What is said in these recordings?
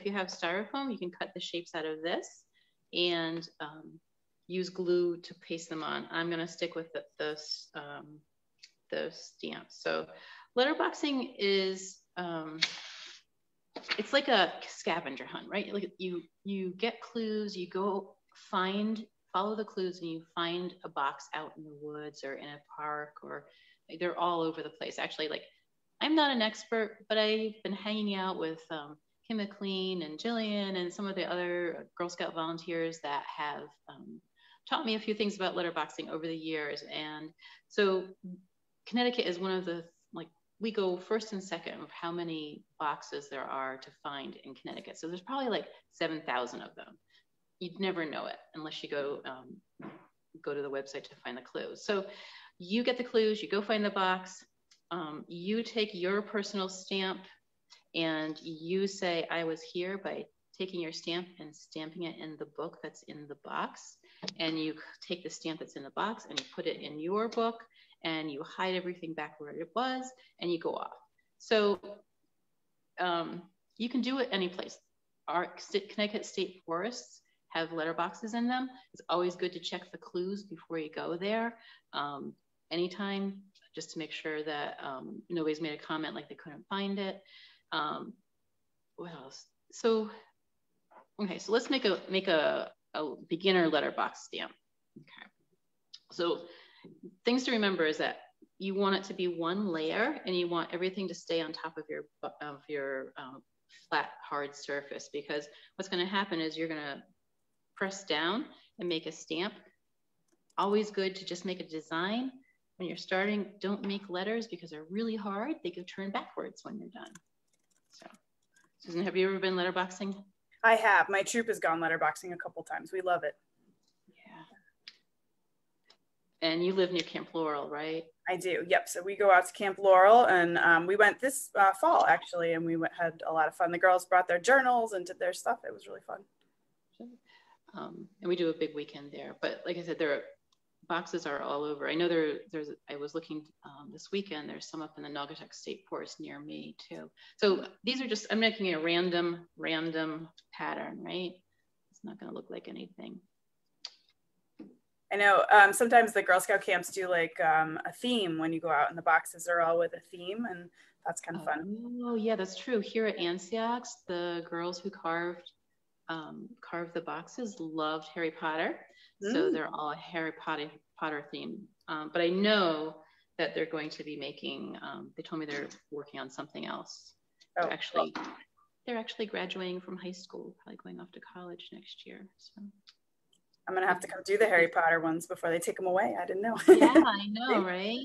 if you have styrofoam, you can cut the shapes out of this and um, use glue to paste them on. I'm going to stick with the, those, um, stamps. So letterboxing is, um, it's like a scavenger hunt, right? Like you, you get clues, you go find, follow the clues and you find a box out in the woods or in a park or they're all over the place. Actually, like I'm not an expert, but I've been hanging out with um, Kim McLean and Jillian and some of the other Girl Scout volunteers that have um, taught me a few things about letterboxing over the years. And so Connecticut is one of the, like, we go first and second of how many boxes there are to find in Connecticut. So there's probably like 7,000 of them. You'd never know it unless you go um, go to the website to find the clues. So you get the clues, you go find the box, um, you take your personal stamp and you say, I was here by taking your stamp and stamping it in the book that's in the box. And you take the stamp that's in the box and you put it in your book and you hide everything back where it was and you go off. So um, you can do it any place. Our Connecticut State Forests have letter boxes in them. It's always good to check the clues before you go there. Um, anytime, just to make sure that um, nobody's made a comment like they couldn't find it. Um, what else? So, okay, so let's make a make a, a beginner letterbox stamp. Okay. So things to remember is that you want it to be one layer and you want everything to stay on top of your of your um, flat hard surface because what's going to happen is you're going to press down and make a stamp always good to just make a design when you're starting don't make letters because they're really hard they go turn backwards when you're done so, Susan, have you ever been letterboxing? I have. My troop has gone letterboxing a couple times. We love it. Yeah. And you live near Camp Laurel, right? I do. Yep. So we go out to Camp Laurel, and um, we went this uh, fall actually, and we went, had a lot of fun. The girls brought their journals and did their stuff. It was really fun. Um, and we do a big weekend there. But like I said, there are boxes are all over. I know there, there's, I was looking um, this weekend, there's some up in the Naugatuck State Forest near me too. So these are just, I'm making a random, random pattern, right? It's not gonna look like anything. I know um, sometimes the Girl Scout camps do like um, a theme when you go out and the boxes are all with a theme and that's kind of fun. Oh yeah, that's true. Here at Ansiox, the girls who carved um, carved the boxes loved Harry Potter. Mm. So they're all Harry Potter, Potter themed. Um, but I know that they're going to be making, um, they told me they're working on something else. Oh, they're actually, they're actually graduating from high school, probably going off to college next year. So. I'm gonna have to come do the Harry Potter ones before they take them away. I didn't know. yeah, I know, right?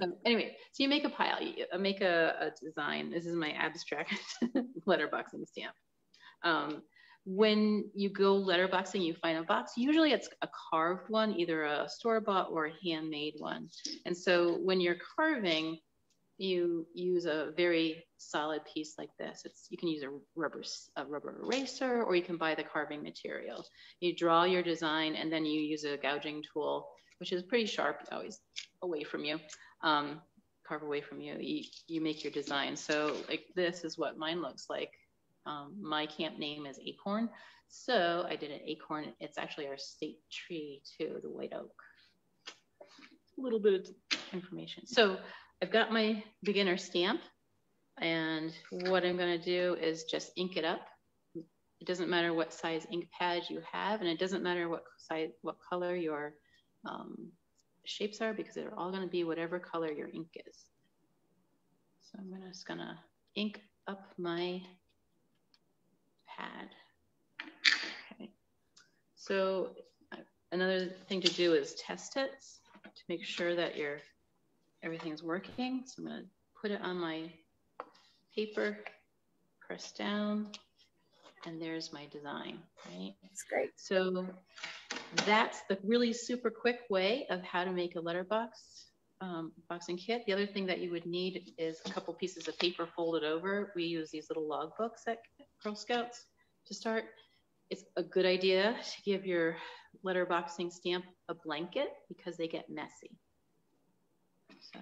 um, anyway, so you make a pile, you uh, make a, a design. This is my abstract letterboxing stamp. Um, when you go letterboxing, you find a box. Usually it's a carved one, either a store bought or a handmade one. And so when you're carving, you use a very solid piece like this. It's you can use a rubber a rubber eraser or you can buy the carving material. You draw your design and then you use a gouging tool, which is pretty sharp, always away from you. Um, carve away from you. you. You make your design. So like this is what mine looks like. Um, my camp name is Acorn. So I did an acorn. It's actually our state tree too, the white oak. A little bit of information. So I've got my beginner stamp and what I'm gonna do is just ink it up. It doesn't matter what size ink pad you have and it doesn't matter what size, what color your um, shapes are because they're all gonna be whatever color your ink is. So I'm just gonna ink up my pad. Okay. So another thing to do is test it to make sure that your everything's working. So I'm gonna put it on my paper, press down, and there's my design, right? That's great. So that's the really super quick way of how to make a letterbox um, boxing kit. The other thing that you would need is a couple pieces of paper folded over. We use these little log books at Girl Scouts to start. It's a good idea to give your letterboxing stamp a blanket because they get messy. So,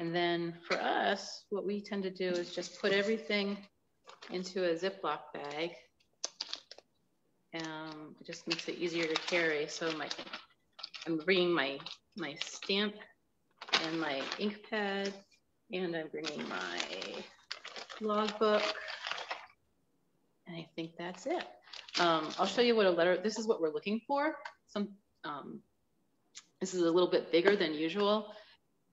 and then for us, what we tend to do is just put everything into a Ziploc bag. Um, it just makes it easier to carry. So my, I'm bringing my, my stamp and my ink pad, and I'm bringing my logbook. And I think that's it. Um, I'll show you what a letter, this is what we're looking for. Some, um, this is a little bit bigger than usual.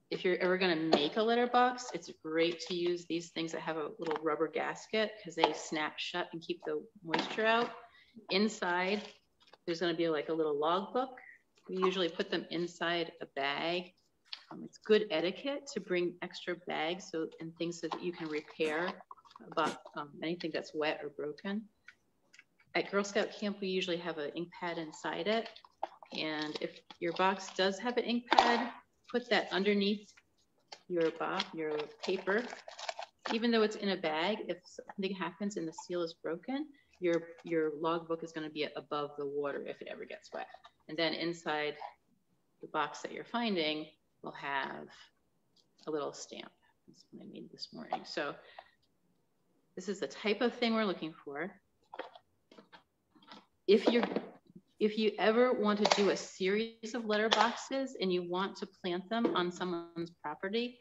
If you're ever gonna make a letterbox, it's great to use these things that have a little rubber gasket because they snap shut and keep the moisture out. Inside, there's gonna be like a little logbook. We usually put them inside a bag. Um, it's good etiquette to bring extra bags so and things so that you can repair about um, anything that's wet or broken. At Girl Scout camp, we usually have an ink pad inside it. And if your box does have an ink pad, put that underneath your box, your paper. Even though it's in a bag, if something happens and the seal is broken, your, your logbook is gonna be above the water if it ever gets wet. And then inside the box that you're finding will have a little stamp. That's what I made this morning. So this is the type of thing we're looking for. If you're if you ever want to do a series of letter boxes and you want to plant them on someone's property,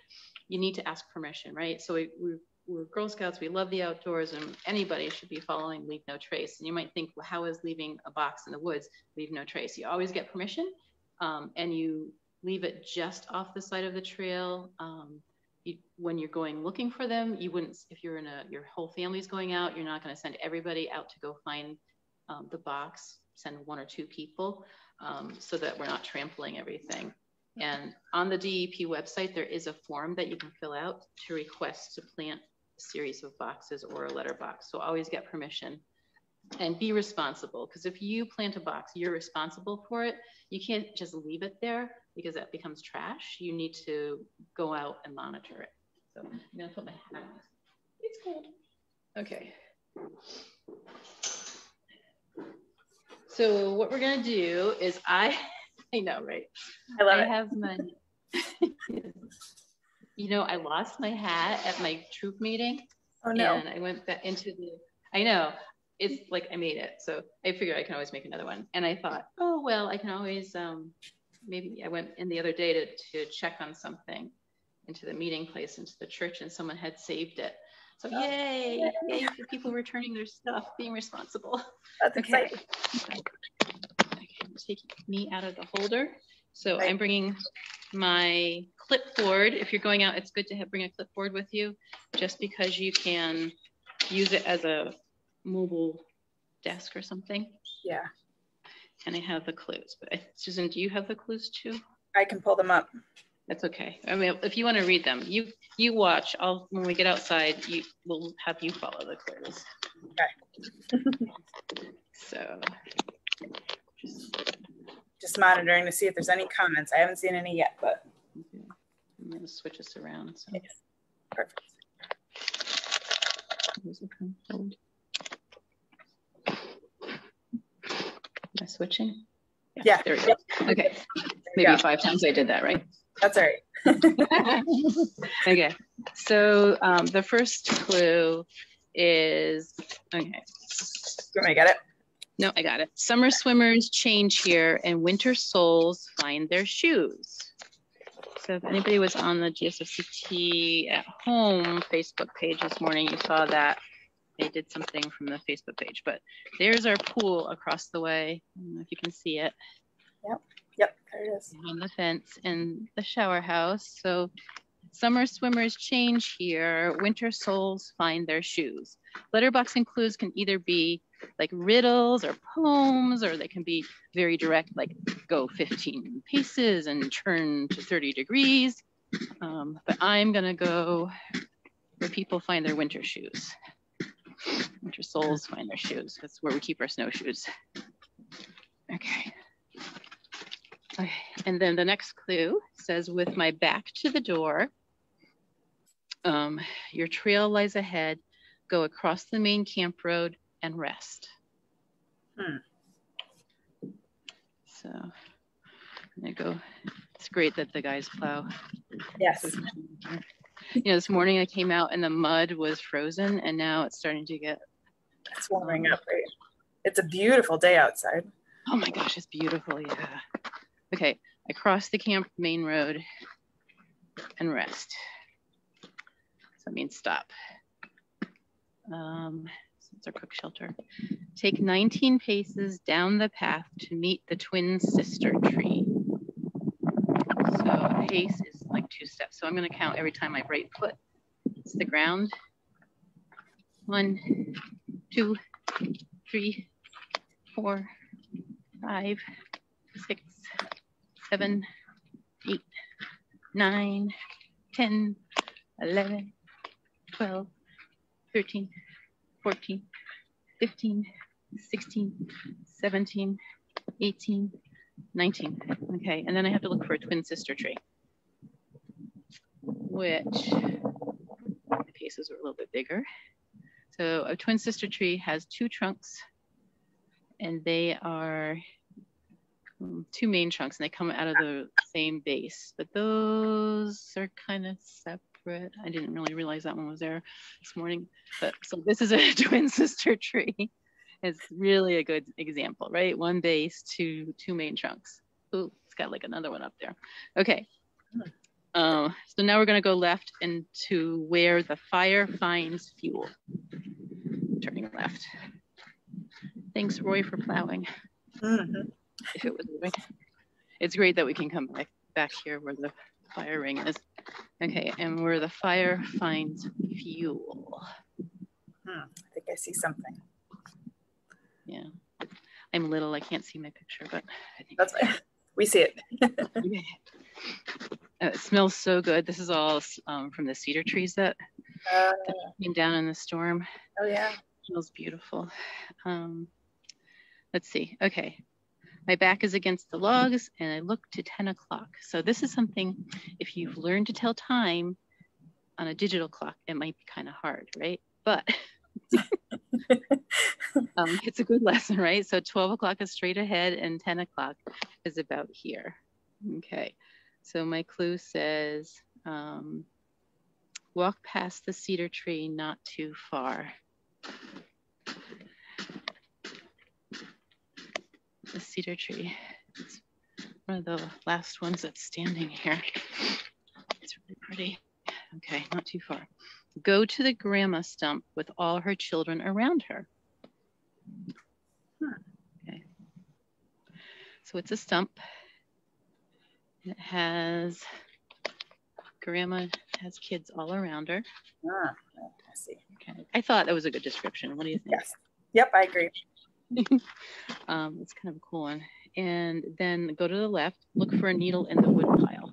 you need to ask permission, right? So we, we, we're Girl Scouts, we love the outdoors, and anybody should be following Leave No Trace. And you might think, well, how is leaving a box in the woods leave no trace? You always get permission, um, and you leave it just off the side of the trail. Um, you, when you're going looking for them, you wouldn't, if you're in a, your whole family's going out, you're not going to send everybody out to go find um, the box, send one or two people um, so that we're not trampling everything. And on the DEP website, there is a form that you can fill out to request to plant a series of boxes or a letter box. So always get permission and be responsible. Because if you plant a box, you're responsible for it. You can't just leave it there because that becomes trash. You need to go out and monitor it. So I'm gonna put my hat on. It's cold. Okay. So what we're gonna do is I, I know, right? I love I it. have my, you know, I lost my hat at my troop meeting. Oh no. And I went back into the, I know, it's like I made it. So I figured I can always make another one. And I thought, oh, well, I can always, um, maybe I went in the other day to, to check on something into the meeting place, into the church, and someone had saved it. So Oh, yay, yay. yay for people returning their stuff, being responsible. That's Okay. exciting. Okay, I'm taking me out of the holder. So Right. I'm bringing my clipboard. If you're going out, it's good to have, bring a clipboard with you, just because you can use it as a mobile desk or something. Yeah. And I have the clues. But Susan, do you have the clues too? I can pull them up. That's okay. I mean, if you want to read them, you you watch. I'll when we get outside, you we'll have you follow the clues. Okay. So just Just monitoring to see if there's any comments. I haven't seen any yet, but okay. I'm gonna switch this around. So yes. Perfect. where's it come from? Am I switching? Yeah. There we go. Okay. Maybe go. five times I did that, right? That's all right. okay, so um, the first clue is okay. You want me to get it? No, I got it. Summer swimmers change here, and winter souls find their shoes. So if anybody was on the GSFCT at home Facebook page this morning, you saw that they did something from the Facebook page. But there's our pool across the way. I don't know if you can see it Yep, there it is. on the fence in the shower house. So summer swimmers change here, winter souls find their shoes. Letterboxing clues can either be like riddles or poems, or they can be very direct, like go 15 paces and turn to 30 degrees. Um, but I'm gonna go where people find their winter shoes. Winter souls find their shoes. That's where we keep our snowshoes. Okay. Okay, and then the next clue says, with my back to the door, um, your trail lies ahead, go across the main camp road and rest. Hmm. So I'm gonna go, it's great that the guys plow. Yes. you know, this morning I came out and the mud was frozen and now it's starting to get. It's warming up, right? It's a beautiful day outside. Oh my gosh, it's beautiful. Yeah. Okay. I cross the camp main road and rest. So that means stop. Um, it's our cook shelter. Take 19 paces down the path to meet the twin sister tree. So a pace is like two steps. So I'm going to count every time my right foot hits the ground. One, two, three, four, five, six, seven, eight, nine, 10, 11, 12, 13, 14, 15, 16, 17, 18, 19. Okay, and then I have to look for a twin sister tree, which the cases are a little bit bigger. So a twin sister tree has two trunks and they are two main trunks and they come out of the same base, but those are kind of separate. I didn't really realize that one was there this morning, but so this is a twin sister tree. It's really a good example, right? One base, two, two main trunks. Ooh, it's got like another one up there. Okay. Um, so now we're gonna go left into where the fire finds fuel. Turning left. Thanks, Roy, for plowing. Mm-hmm. If it was moving. It's great that we can come back, back here where the fire ring is. Okay, and where the fire finds fuel. Hmm, I think I see something. Yeah. I'm little, I can't see my picture, but I think that's fine. We see it. Uh, it smells so good. This is all um, from the cedar trees that, uh, that, came down in the storm. Oh yeah. It smells beautiful. Um, let's see. Okay. My back is against the logs and I look to 10 o'clock. So this is something, if you've learned to tell time on a digital clock, it might be kind of hard, right? But um, it's a good lesson, right? So 12 o'clock is straight ahead and 10 o'clock is about here. Okay. So my clue says, um, walk past the cedar tree not too far. The cedar tree. It's one of the last ones that's standing here. It's really pretty. Okay, not too far. Go to the grandma stump with all her children around her. Okay. So it's a stump. It has grandma has kids all around her. Ah, I see. Okay. I thought that was a good description. What do you think? Yes. Yep, I agree. um, it's kind of a cool one. And then go to the left, look for a needle in the wood pile.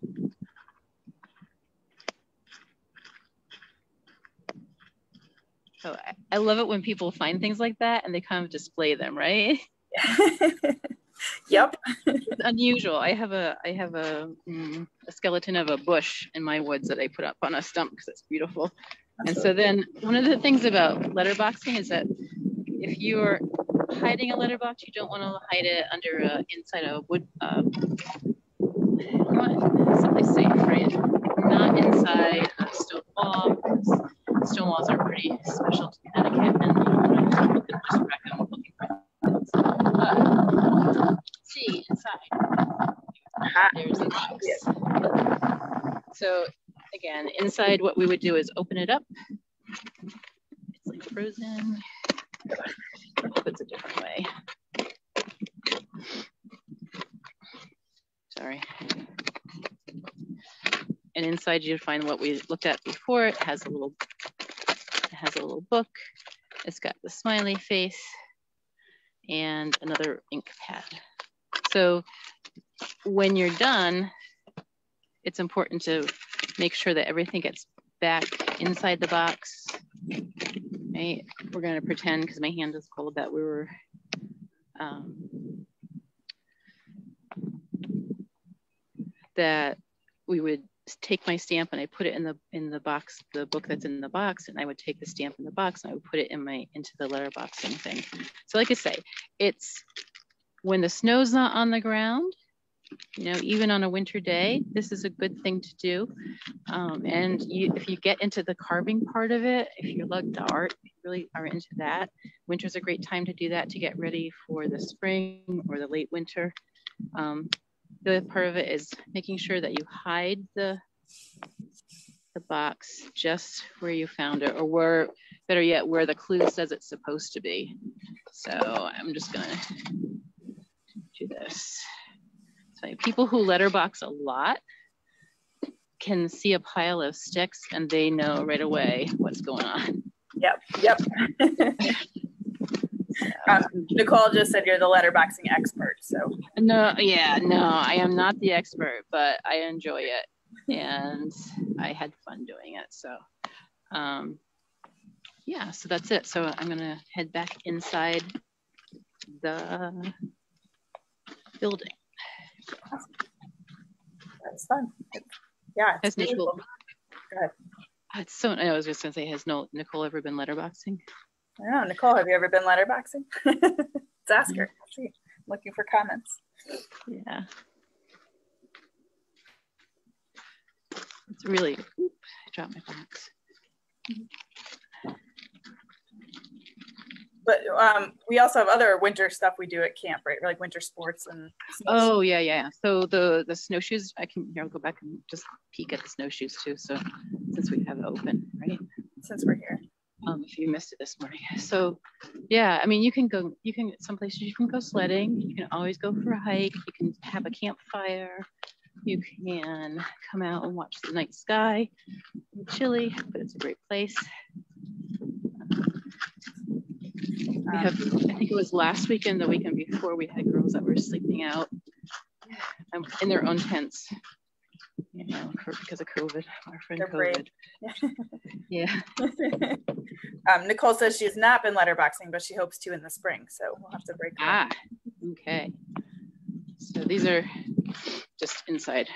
So I, I love it when people find things like that and they kind of display them, right? yep. it's unusual. I have a I have a, mm, a skeleton of a bush in my woods that I put up on a stump because it's beautiful. and so then one of the things about letterboxing is that if you're hiding a letterbox, you don't want to hide it under uh, inside a wood. Uh, you want someplace safe, right? Not inside a stone wall because stone walls are pretty special to Connecticut, and you don't want to just wreck them looking for things. See inside. There's a box. So again, inside, what we would do is open it up. It's like frozen it's a different way. Sorry. And inside you find what we looked at before. It has a little, it has a little book. It's got the smiley face and another ink pad. So when you're done, it's important to make sure that everything gets back inside the box right? We're going to pretend because my hand is cold that we were um, that we would take my stamp and I put it in the in the box, the book that's in the box, and I would take the stamp in the box and I would put it in my into the letterboxing thing. So like I say, it's when the snow's not on the ground, you know, even on a winter day, this is a good thing to do. Um, and you, if you get into the carving part of it, if you love the art, you really are into that, winter's a great time to do that to get ready for the spring or the late winter. Um, the other part of it is making sure that you hide the the box just where you found it or where better yet where the clue says it's supposed to be so i'm just gonna do this so people who letterbox a lot can see a pile of sticks and they know right away what's going on yep yep um, Nicole just said you're the letterboxing expert. So no, yeah, no, I am not the expert, but I enjoy it and I had fun doing it. So, um, yeah, so that's it. So I'm gonna head back inside the building. That's fun. Yeah, it's has Nicole, Go ahead. It's so. I was just gonna say, has no Nicole ever been letterboxing? I don't know, Nicole. Have you ever been letterboxing? Let's ask her. Mm-hmm. See, looking for comments. Yeah. It's really, oops, I dropped my box. Mm-hmm. But um, we also have other winter stuff we do at camp, right? Like winter sports and. Oh yeah, yeah. So the the snowshoes, I can here. I'll go back and just peek at the snowshoes too. So since we have it open, right? Since we're here. Um, if you missed it this morning. So yeah, I mean, you can go. You can some places you can go sledding. You can always go for a hike. You can have a campfire. You can come out and watch the night sky. It's chilly, but it's a great place. We have, I think it was last weekend, the weekend before, we had girls that were sleeping out um, in their own tents, you know, for, because of COVID, our friend They're COVID. yeah. um, Nicole says she has not been letterboxing, but she hopes to in the spring. So we'll have to break. Ah, okay. So these are just inside.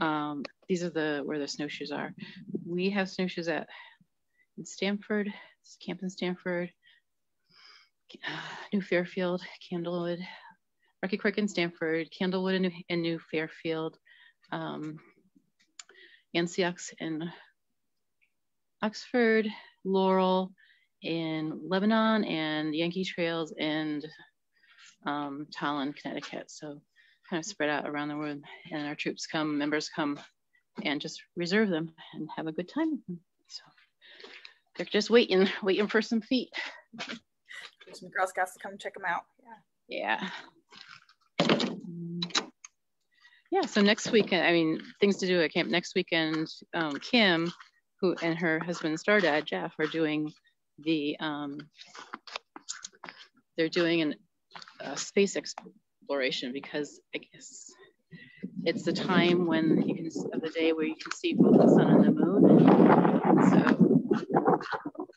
Um, these are the where the snowshoes are. We have snowshoes at in Stamford, camp in Stamford, New Fairfield, Candlewood, Rocky Craig and Stamford, Candlewood and New, in New Fairfield, um, Ansiox in Oxford, Laurel in Lebanon, and Yankee Trails in um, Tolland, Connecticut. So kind of spread out around the world and our troops come, members come and just reserve them and have a good time So they're just waiting, waiting for some feet. Some Girl Scouts to come check them out. Yeah. Yeah. Yeah, so next weekend, I mean, things to do at camp. Next weekend, um, Kim, who and her husband, Star Dad, Jeff, are doing the, um, they're doing an, a space exploration because I guess it's the time when you can of the day where you can see both the sun and the moon. So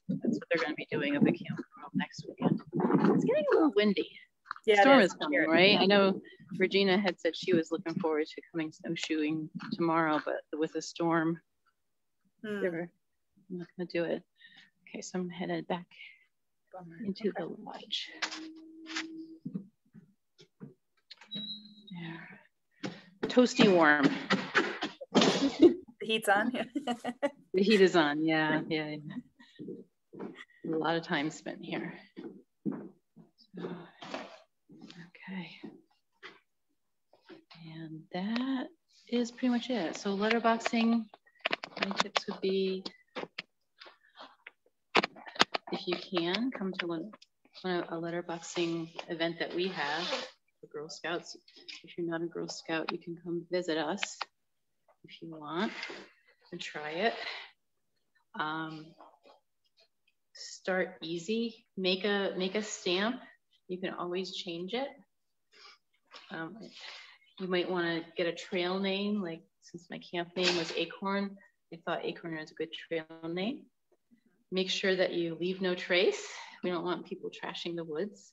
that's what they're going to be doing at the camp next weekend. It's getting a little windy. Yeah, storm is, is coming, right? I know Regina had said she was looking forward to coming snowshoeing tomorrow, but with a storm, hmm. they're not going to do it. Okay, so I'm headed back Bummer. into okay. the lodge. Yeah. Toasty warm. the heat's on. the heat is on. Yeah, yeah. A lot of time spent here. So, okay. And that is pretty much it. So letterboxing, my tips would be if you can come to one, a letterboxing event that we have for Girl Scouts. If you're not a Girl Scout, you can come visit us if you want and try it. Um, start easy. Make a make a stamp. You can always change it. Um, you might want to get a trail name. Like since my camp name was Acorn, I thought Acorn was a good trail name. Make sure that you leave no trace. We don't want people trashing the woods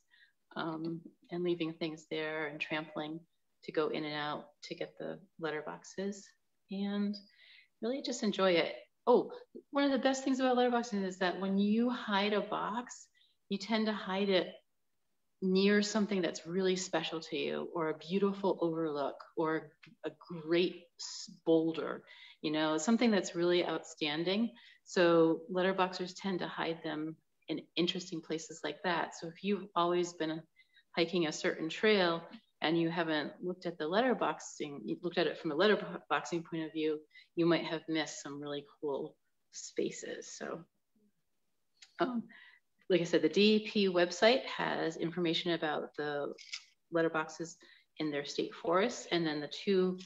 um, and leaving things there and trampling to go in and out to get the letter boxes and really just enjoy it. Oh, one of the best things about letterboxing is that when you hide a box, you tend to hide it near something that's really special to you or a beautiful overlook or a great boulder you know something that's really outstanding. So letterboxers tend to hide them in interesting places like that. So if you've always been hiking a certain trail and you haven't looked at the letterboxing you looked at it from a letterboxing point of view you might have missed some really cool spaces so um, like I said, the DEP website has information about the letterboxes in their state forests. And then the two,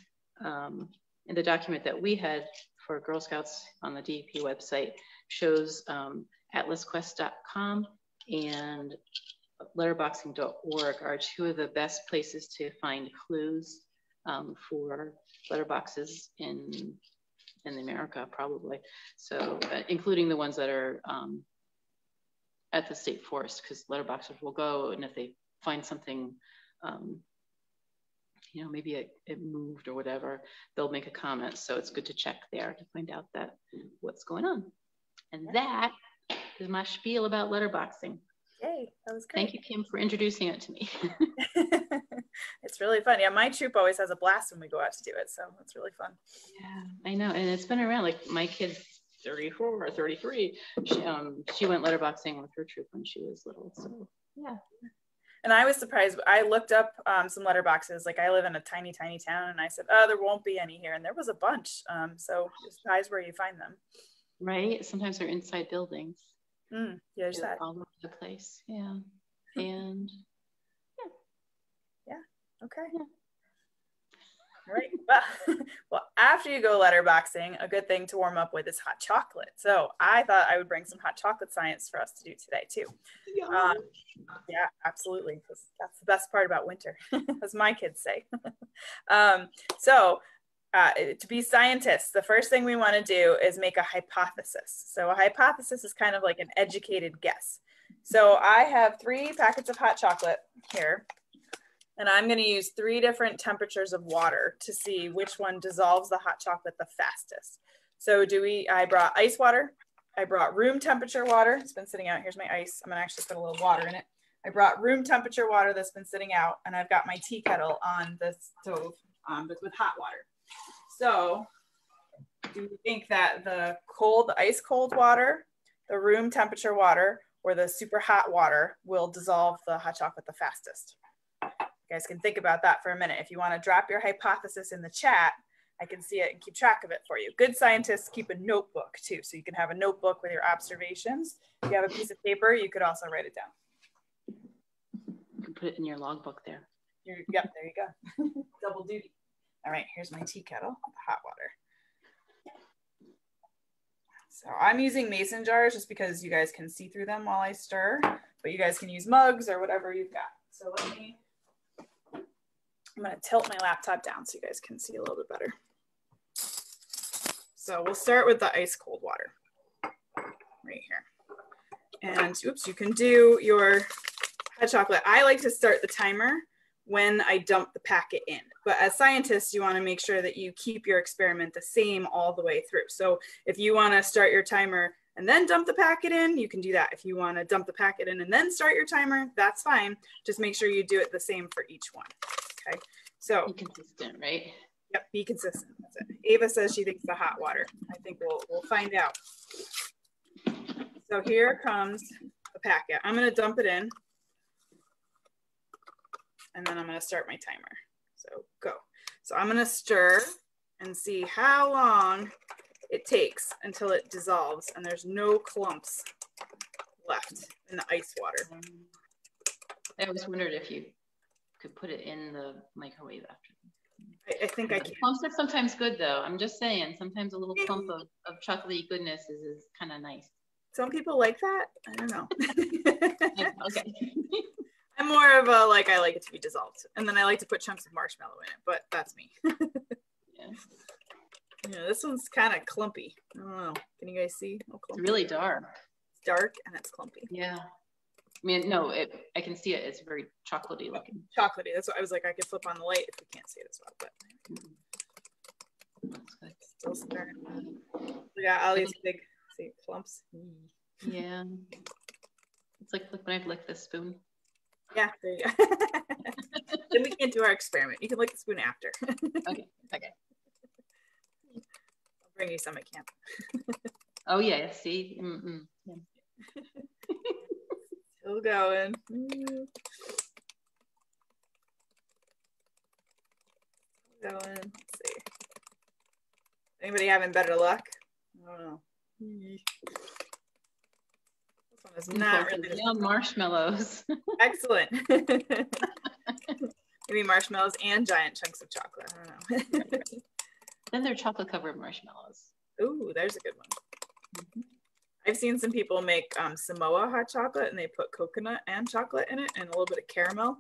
um, in the document that we had for Girl Scouts on the DEP website shows um, atlasquest.com and letterboxing.org are two of the best places to find clues um, for letterboxes in in America, probably. So, uh, including the ones that are um, at the state forest because letterboxers will go and if they find something um, you know maybe it, it moved or whatever they'll make a comment. So it's good to check there to find out that what's going on. And that is my spiel about letterboxing Yay, that was great. Thank you, Kim, for introducing it to me. it's really fun. Yeah, my troop always has a blast when we go out to do it. So it's really fun. Yeah, I know. And it's been around. Like my kids 34 or 33. She, um, she went letterboxing with her troop when she was little. So yeah. And I was surprised. I looked up um, some letterboxes. Like I live in a tiny, tiny town, and I said, "Oh, there won't be any here," and there was a bunch. Um, so surprised where you find them. Right. Sometimes they're inside buildings. Mm, yeah, there's that. All over the place. Yeah. And yeah. Yeah. Okay. Yeah. Right. Well, well, after you go letterboxing, a good thing to warm up with is hot chocolate. So I thought I would bring some hot chocolate science for us to do today too. Yeah, um, yeah absolutely. That's the best part about winter, as my kids say. um, so uh, to be scientists, the first thing we want to do is make a hypothesis. So a hypothesis is kind of like an educated guess. So I have three packets of hot chocolate here and I'm going to use three different temperatures of water to see which one dissolves the hot chocolate the fastest. So do we, I brought ice water. I brought room temperature water. It's been sitting out. Here's my ice. I'm going to actually put a little water in it. I brought room temperature water that's been sitting out and I've got my tea kettle on the stove um, with, with hot water. So do you think that the cold, ice cold water, the room temperature water, or the super hot water will dissolve the hot chocolate the fastest? You guys can think about that for a minute. If you want to drop your hypothesis in the chat, I can see it and keep track of it for you. Good scientists keep a notebook too. So you can have a notebook with your observations. If you have a piece of paper, you could also write it down. You can put it in your logbook there. You're, yep, there you go. Double duty. All right, here's my tea kettle, hot water. So I'm using mason jars just because you guys can see through them while I stir, but you guys can use mugs or whatever you've got. So let me I'm gonna tilt my laptop down so you guys can see a little bit better. So we'll start with the ice cold water right here. And oops, you can do your hot chocolate. I like to start the timer when I dump the packet in. But as scientists, you wanna make sure that you keep your experiment the same all the way through. So if you wanna start your timer and then dump the packet in, you can do that. If you wanna dump the packet in and then start your timer, that's fine. Just make sure you do it the same for each one. Okay, so be consistent, right? Yep, be consistent. That's it. Ava says she thinks the hot water. I think we'll we'll find out. So here comes the packet. I'm gonna dump it in, and then I'm gonna start my timer. So go. So I'm gonna stir and see how long it takes until it dissolves and there's no clumps left in the ice water. I always wondered if you could put it in the microwave after. I, I think I can. Clumps are sometimes good though. I'm just saying, sometimes a little clump of, of chocolatey goodness is, is kind of nice. Some people like that. I don't know. okay. I'm more of a like I like it to be dissolved, and then I like to put chunks of marshmallow in it. But that's me. yeah. Yeah, this one's kind of clumpy. I don't know. Can you guys see? It's really dark. It's dark and it's clumpy. Yeah. I mean, no, it, I can see it. It's very chocolatey oh, looking. Chocolatey. That's what I was like. I could flip on the light if we can't see it as well, but. Mm-hmm. Still stirring. We got all these big see, clumps. Yeah. It's like, like when I lick this spoon. Yeah, there you go. then we can't do our experiment. You can lick the spoon after. okay. Okay. I'll bring you some at camp. oh yeah. See. Mm-mm. Yeah. Still going. Mm. Going. Let's see. Anybody having better luck? I don't know. Not really. Yeah, marshmallows. Excellent. Maybe marshmallows and giant chunks of chocolate. I don't know. then they're chocolate covered marshmallows. Ooh, there's a good one. Mm-hmm. I've seen some people make um, Samoa hot chocolate and they put coconut and chocolate in it and a little bit of caramel.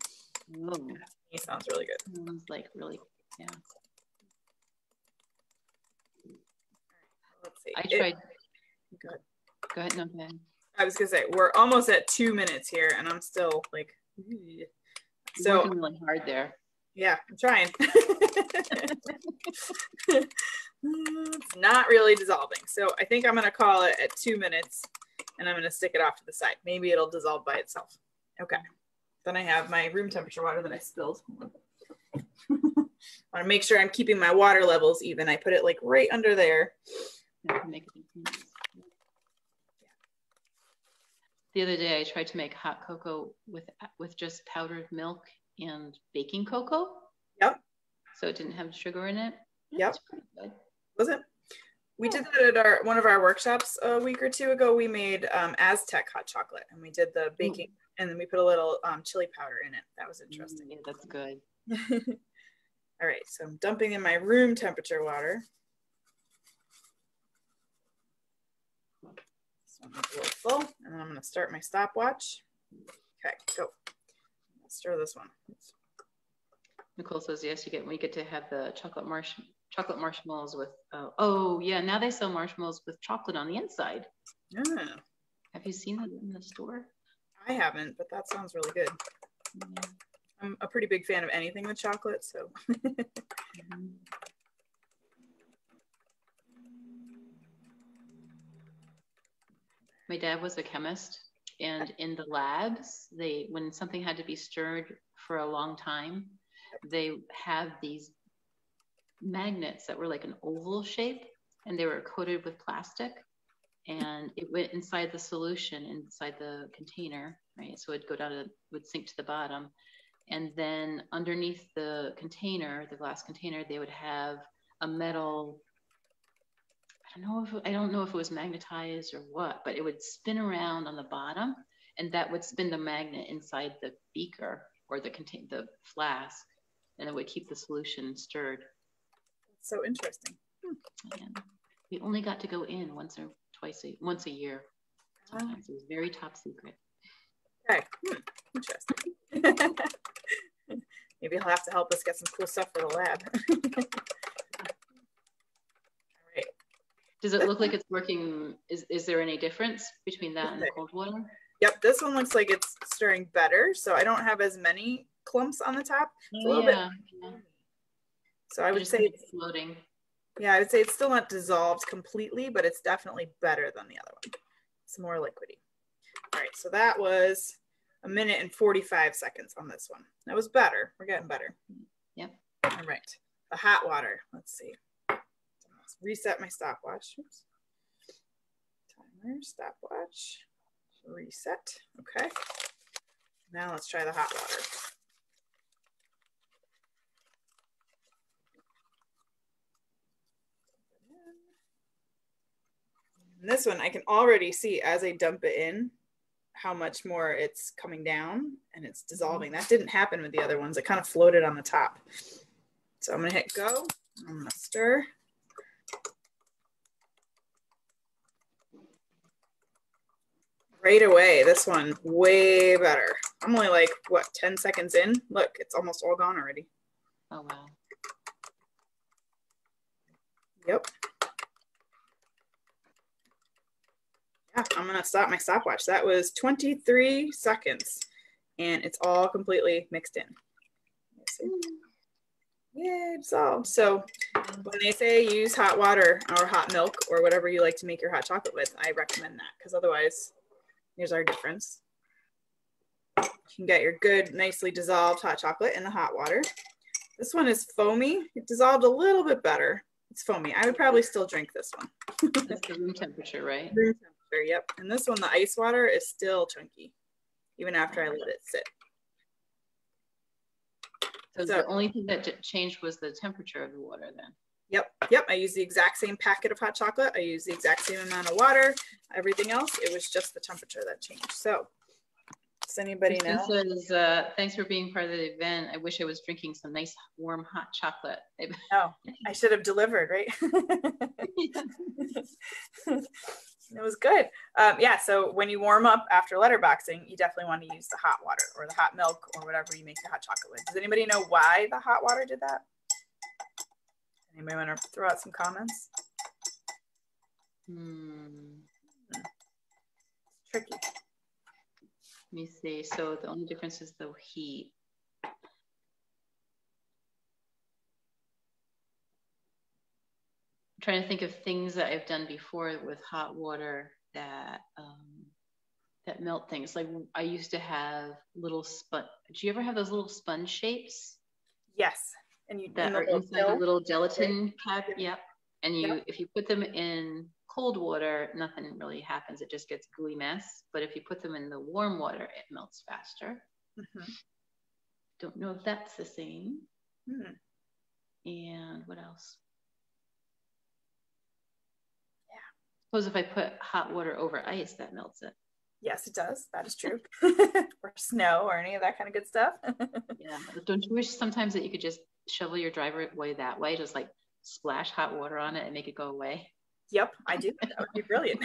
Ooh. He sounds really good. Sounds like really, yeah. Let's see. I tried. It, go ahead. Go ahead. No, go ahead. I was gonna say we're almost at two minutes here, and I'm still like, so working really hard there. Yeah, I'm trying. it's not really dissolving. So I think I'm gonna call it at two minutes and I'm gonna stick it off to the side. Maybe it'll dissolve by itself. Okay. Then I have my room temperature water that I spilled. I wanna make sure I'm keeping my water levels even. I put it like right under there. The other day I tried to make hot cocoa with with just powdered milk and baking cocoa. Yep. So it didn't have sugar in it. Yep. Was it? We did that at our one of our workshops a week or two ago. We made um, Aztec hot chocolate, and we did the baking, mm. and then we put a little um, chili powder in it. That was interesting. Mm, yeah, that's good. All right, so I'm dumping in my room temperature water. A little full, and then I'm going to start my stopwatch. Okay, go. Stir this one. Nicole says yes. You get we get to have the chocolate marsh chocolate marshmallows with. Uh, oh yeah, now they sell marshmallows with chocolate on the inside. Yeah. Have you seen that in the store? I haven't, but that sounds really good. Yeah. I'm a pretty big fan of anything with chocolate, so. mm-hmm. My dad was a chemist, and in the labs, they when something had to be stirred for a long time, they have these magnets that were like an oval shape and they were coated with plastic and it went inside the solution inside the container right? So it'd go down to would sink to the bottom. And then underneath the container the glass container they would have a metal i don't know if i don't know if it was magnetized or what but it would spin around on the bottom and that would spin the magnet inside the beaker or the contain the flask and it would keep the solution stirred. so interesting. Hmm. we only got to go in once or twice a once a year. Sometimes it was very top secret. Okay, hmm. interesting. Maybe he'll have to help us get some cool stuff for the lab. All right. Does it look like it's working? Is, is there any difference between that and the cold water? Yep, this one looks like it's stirring better. So I don't have as many clumps on the top. It's a little yeah. bit. So I would say it's floating. Yeah, I would say it's still not dissolved completely, but it's definitely better than the other one. It's more liquidy. All right, so that was a minute and 45 seconds on this one. That was better. We're getting better. Yep. All right. The hot water. Let's see. Reset my stopwatch. Oops. Timer, stopwatch, reset. Okay. Now let's try the hot water. And this one, I can already see as I dump it in how much more it's coming down and it's dissolving. That didn't happen with the other ones. It kind of floated on the top. So I'm gonna hit go. I'm gonna stir. Right away, this one way better. I'm only like, what, 10 seconds in? Look, it's almost all gone already. Oh, wow. Yep. yeah, I'm gonna stop my stopwatch. That was 23 seconds and it's all completely mixed in. Yeah, dissolved. So when they say use hot water or hot milk or whatever you like to make your hot chocolate with, I recommend that because otherwise, here's our difference. You can get your good, nicely dissolved hot chocolate in the hot water. This one is foamy. It dissolved a little bit better. It's foamy. I would probably still drink this one. That's the room temperature, right? Room temperature, yep. And this one, the ice water, is still chunky, even after I let it sit. So, so the only thing that changed was the temperature of the water then? Yep, yep. I use the exact same packet of hot chocolate. I use the exact same amount of water. Everything else, it was just the temperature that changed. So does anybody know? Says, uh, thanks for being part of the event. I wish I was drinking some nice warm hot chocolate. oh, I should have delivered, right? it was good. Um, yeah, so when you warm up after letterboxing, you definitely want to use the hot water or the hot milk or whatever you make the hot chocolate with. Does anybody know why the hot water did that? Anybody want to throw out some comments? Hmm. It's tricky. Let me see. So the only difference is the heat. I'm trying to think of things that I've done before with hot water that um, that melt things. Like I used to have little sponge. Do you ever have those little sponge shapes? Yes. And you that are inside a little gelatin cap. Yep. And you, yep. if you put them in cold water, nothing really happens. It just gets gooey mess. But if you put them in the warm water, it melts faster. Mm-hmm. Don't know if that's the same. Mm. And what else? Yeah. Suppose if I put hot water over ice, that melts it. Yes, it does. That is true. or snow or any of that kind of good stuff. yeah. Don't you wish sometimes that you could just shovel your driveway that way, just like splash hot water on it and make it go away? Yep, I do. That would be brilliant.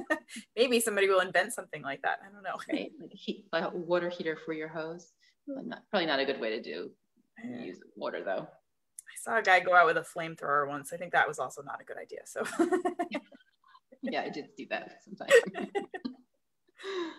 Maybe somebody will invent something like that. I don't know. Right, like a, heat, a water heater for your hose. Not, probably not a good way to do use water though. I saw a guy go out with a flamethrower once. I think that was also not a good idea. So. yeah, I did see that sometimes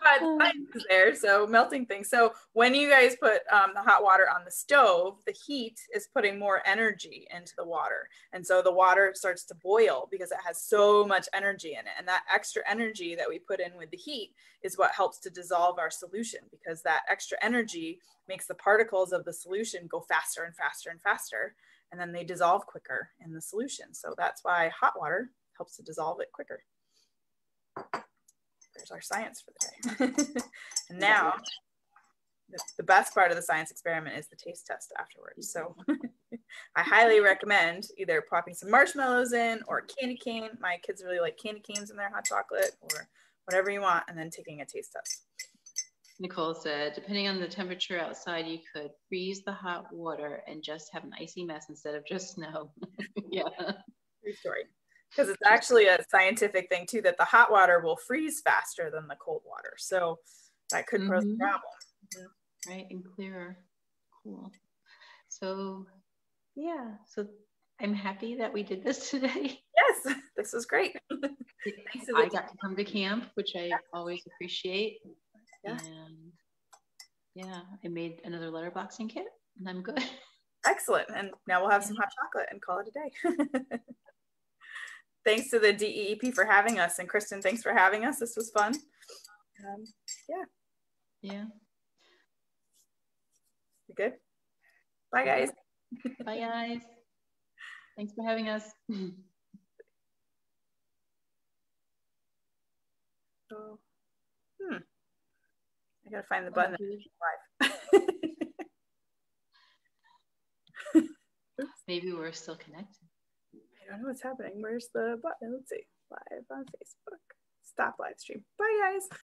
but science is there, so melting things. So when you guys put um, the hot water on the stove, the heat is putting more energy into the water, and so the water starts to boil because it has so much energy in it. And that extra energy that we put in with the heat is what helps to dissolve our solution because that extra energy makes the particles of the solution go faster and faster and faster, and then they dissolve quicker in the solution. So that's why hot water helps to dissolve it quicker there's our science for the day. and now the best part of the science experiment is the taste test afterwards. So I highly recommend either popping some marshmallows in or candy cane. My kids really like candy canes in their hot chocolate or whatever you want, and then taking a taste test. Nicole said, depending on the temperature outside, you could freeze the hot water and just have an icy mess instead of just snow. yeah. True story because it's actually a scientific thing too that the hot water will freeze faster than the cold water. So that could pose mm-hmm. a problem. Mm-hmm. Right, and clearer. Cool. So yeah, so I'm happy that we did this today. Yes, this was great. I got to come to camp, which I always appreciate. Yeah. And yeah, I made another letterboxing kit and I'm good. Excellent. And now we'll have yeah. some hot chocolate and call it a day thanks to the DEEP for having us. And Kristen, thanks for having us. This was fun. Um, yeah. Yeah. You good? Bye, guys. Bye, guys. Thanks for having us. Oh, hmm. I gotta find the button. Maybe we're still connected. Don't know what's happening. Where's the button? Let's see. Live on Facebook. Stop live stream. Bye, guys.